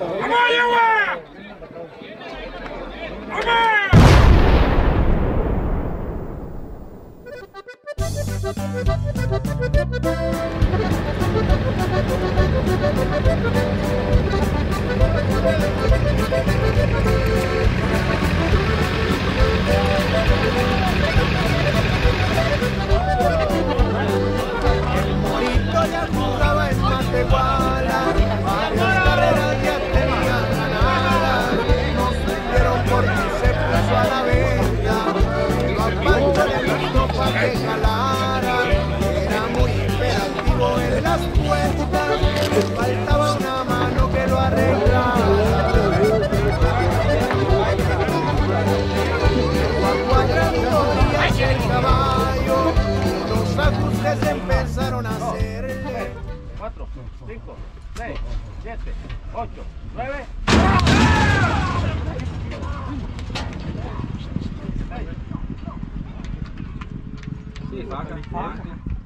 El ajustes empezaron a hacerle. 4, 5, 6, 7, 8, 9. Sí, faca, faca,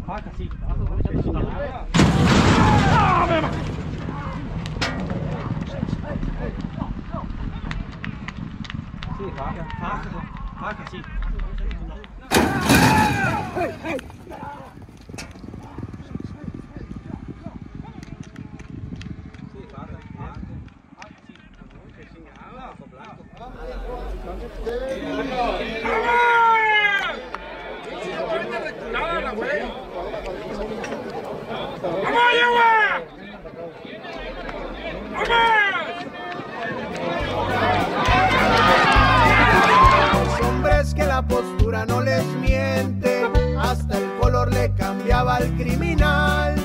faca, sí. Sí, faca, faca, sí. Sí, faca, faca, faca, sí. Blanco, blanco. Los hombres que la postura no les miente, hasta el color le cambiaba al criminal.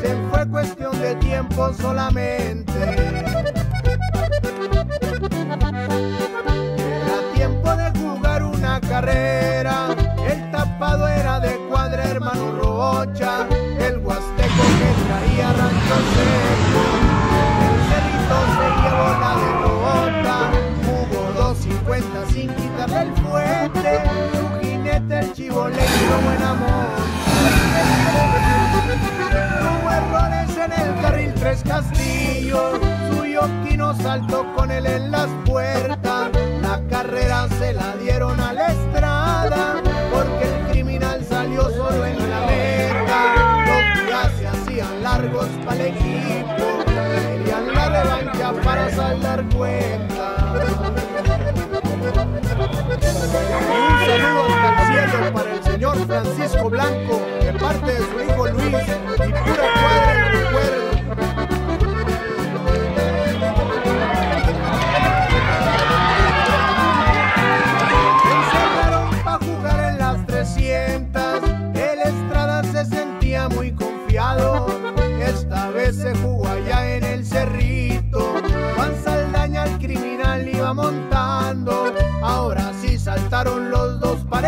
Se fue cuestión de tiempo solamente. El tapado era de cuadra hermano Rocha, el huasteco que traía rancho seco. El cerrito se llevó la derrota, jugó 2.50 sin quitarle el fuerte. Su jinete el chivo le dio buen amor. Tuvo errores en el carril Tres Castillos, su yoquino saltó Un saludo cielo para el señor Francisco Blanco, de parte de su hijo Luis, saltaron los dos para